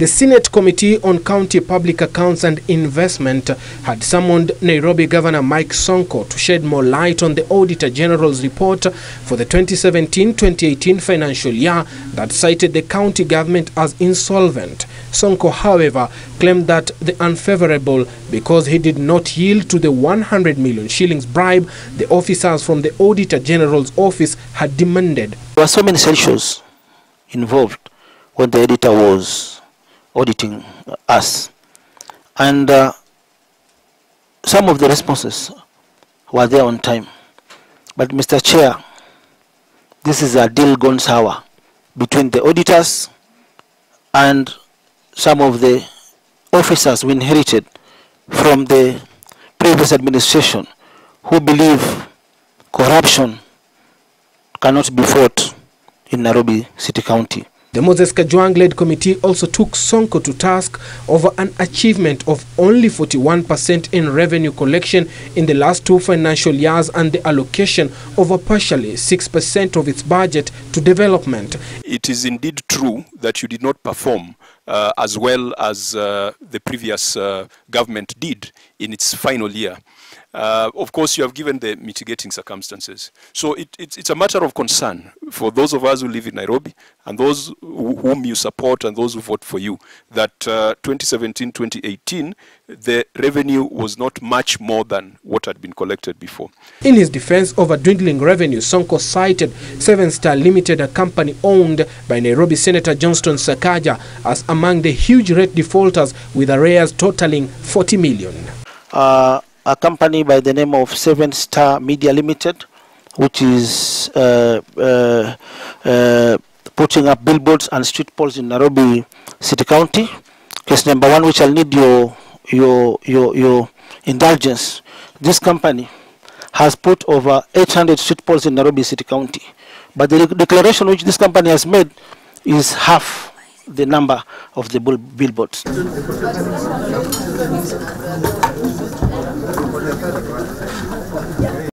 The Senate Committee on County Public Accounts and Investment had summoned Nairobi Governor Mike Sonko to shed more light on the Auditor General's report for the 2017-2018 financial year that cited the county government as insolvent. Sonko, however, claimed that the unfavorable because he did not yield to the 100 million shillings bribe the officers from the Auditor General's office had demanded. There were so many censures involved when the editor was auditing us. And uh, some of the responses were there on time. But Mr. Chair, this is a deal gone sour between the auditors and some of the officers we inherited from the previous administration who believe corruption cannot be fought in Nairobi City County. The Moses Kajwang-led committee also took Sonko to task over an achievement of only 41% in revenue collection in the last two financial years and the allocation of a partially 6% of its budget to development. It is indeed true that you did not perform uh, as well as uh, the previous uh, government did in its final year. Uh, of course, you have given the mitigating circumstances. So it, it's, it's a matter of concern for those of us who live in Nairobi and those who, whom you support and those who vote for you that 2017-2018, the revenue was not much more than what had been collected before. In his defense over dwindling revenue, Sonko cited Seven Star Limited, a company owned by Nairobi Senator Johnston Sakaja, as among the huge rate defaulters with arrears totaling 40 million. Uh, a company by the name of Seven Star Media Limited, which is uh, uh, uh, putting up billboards and street poles in Nairobi City County. Case number one, which I'll need your your your your indulgence. This company has put over 800 street poles in Nairobi City County, but the declaration which this company has made is half the number of the billboards.